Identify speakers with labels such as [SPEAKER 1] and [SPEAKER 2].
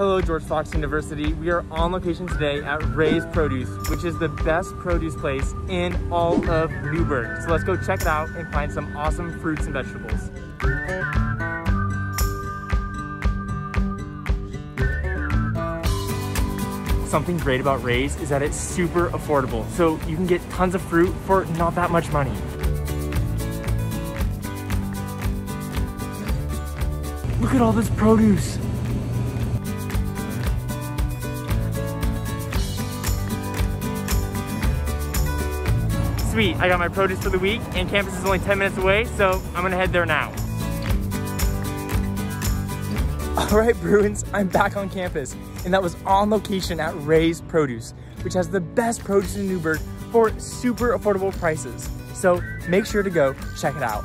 [SPEAKER 1] Hello, George Fox University. We are on location today at Ray's Produce, which is the best produce place in all of Newberg. So let's go check it out and find some awesome fruits and vegetables. Something great about Ray's is that it's super affordable. So you can get tons of fruit for not that much money. Look at all this produce. Sweet, I got my produce for the week and campus is only 10 minutes away, so I'm gonna head there now. All right, Bruins, I'm back on campus and that was on location at Ray's Produce, which has the best produce in Newberg for super affordable prices. So make sure to go check it out.